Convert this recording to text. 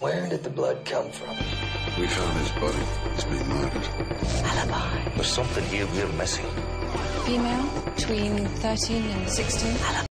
Where did the blood come from? We found his body. He's been murdered. Alibi. There's something here we're missing. Female, between 13 and 16. Alibi.